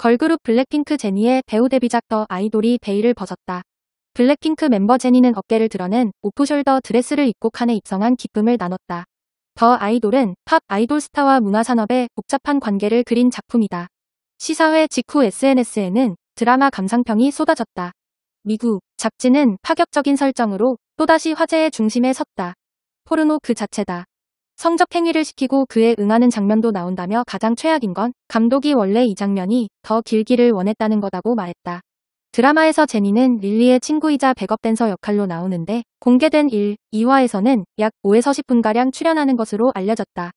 걸그룹 블랙핑크 제니의 배우 데뷔작 더 아이돌이 베일을 벗었다. 블랙핑크 멤버 제니는 어깨를 드러낸 오프숄더 드레스를 입고 칸에 입성한 기쁨을 나눴다. 더 아이돌은 팝 아이돌 스타와 문화산업의 복잡한 관계를 그린 작품이다. 시사회 직후 SNS에는 드라마 감상평이 쏟아졌다. 미국 잡지는 파격적인 설정으로 또다시 화제의 중심에 섰다. 포르노 그 자체다. 성적 행위를 시키고 그에 응하는 장면도 나온다며 가장 최악인 건 감독이 원래 이 장면이 더 길기를 원했다는 거다고 말했다. 드라마에서 제니는 릴리의 친구이자 백업 댄서 역할로 나오는데 공개된 1, 2화에서는 약 5에서 10분가량 출연하는 것으로 알려졌다.